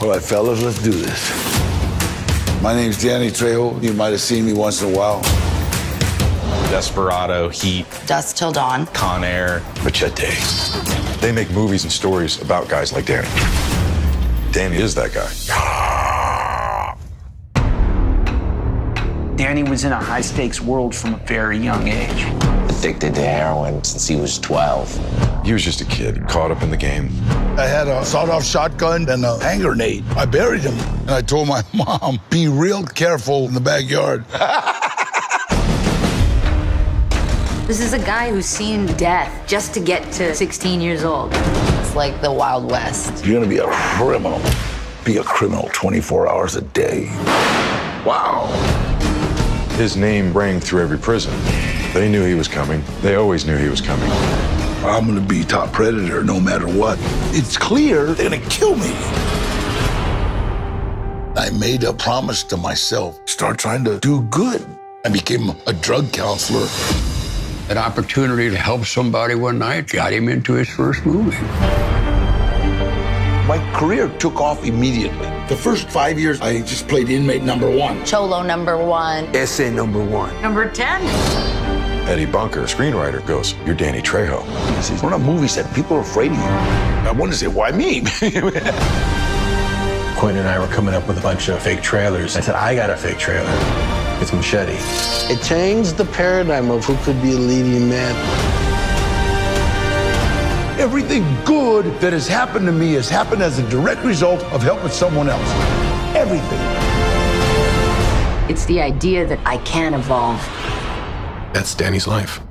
All right, fellas, let's do this. My name's Danny Trejo. You might have seen me once in a while. Desperado, Heat, Dusk Till Dawn. Con Air. Machete. They make movies and stories about guys like Danny. Danny is that guy. Danny was in a high stakes world from a very young age. Addicted to heroin since he was 12. He was just a kid caught up in the game. I had a sawed-off shotgun and a hand grenade. I buried him, and I told my mom, "Be real careful in the backyard." This is a guy who's seen death just to get to 16 years old. It's like the Wild West. You're gonna be a criminal. Be a criminal 24 hours a day. Wow. His name rang through every prison. They knew he was coming. They always knew he was coming. I'm gonna be top predator no matter what. It's clear they're gonna kill me. I made a promise to myself start trying to do good. I became a drug counselor. An opportunity to help somebody one night got him into his first movie. My career took off immediately. The first five years, I just played inmate number one. Cholo number one. Essay number one. Number 10. Eddie Bunker, screenwriter, goes, You're Danny Trejo. He says, We're on a movie set. People are afraid of you. I wanted to say, Why me? Quentin and I were coming up with a bunch of fake trailers. I said, I got a fake trailer. It's Machete. It changed the paradigm of who could be a leading man. Everything good that has happened to me has happened as a direct result of helping someone else. Everything. It's the idea that I can evolve. That's Danny's life.